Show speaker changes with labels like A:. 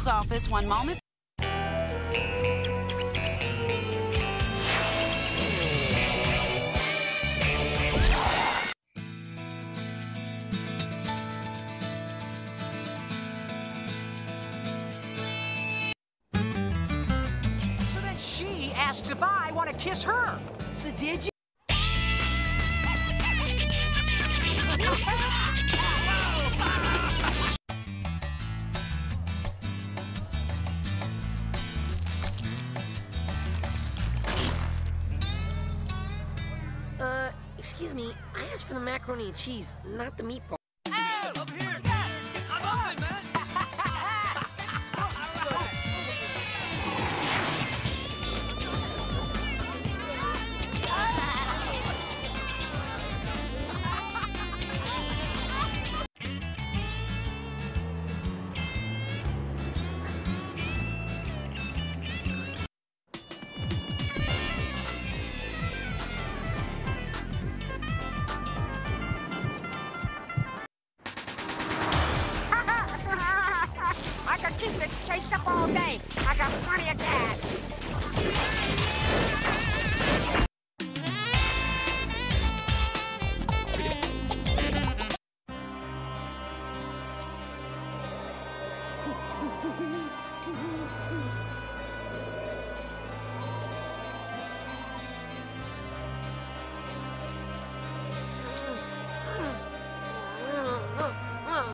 A: mayor's office. One moment.
B: So then she asks if I want to kiss her.
C: So did you?
D: Uh, excuse me, I asked for the macaroni and cheese, not the meatball.
E: This chase up all day. I got plenty of gas.